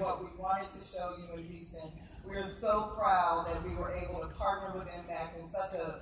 what we wanted to show you in Houston. We are so proud that we were able to partner with Impact in such a